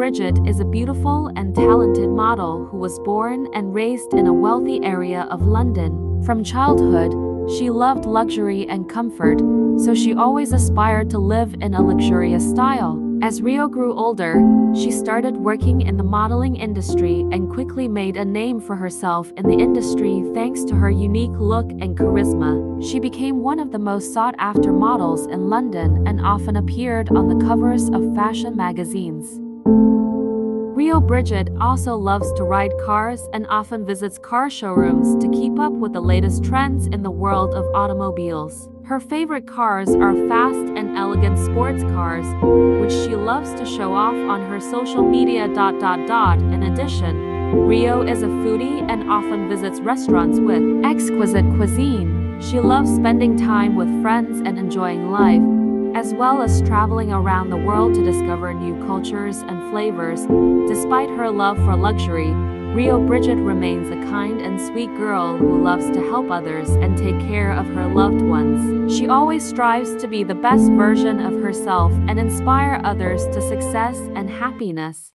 Brydges is a beautiful and talented model who was born and raised in a wealthy area of London. From childhood, she loved luxury and comfort, so she always aspired to live in a luxurious style. As Reo grew older, she started working in the modeling industry and quickly made a name for herself in the industry thanks to her unique look and charisma. She became one of the most sought after models in London and often appeared on the covers of fashion magazines. Brydges also loves to ride cars and often visits car showrooms to keep up with the latest trends in the world of automobiles. Her favorite cars are fast and elegant sports cars, which she loves to show off on her social media. In addition, Reo is a foodie and often visits restaurants with exquisite cuisine. She loves spending time with friends and enjoying life, as well as traveling around the world to discover new cultures and flavors. Despite her love for luxury, Reo Brydges remains a kind and sweet girl who loves to help others and take care of her loved ones. She always strives to be the best version of herself and inspire others to success and happiness.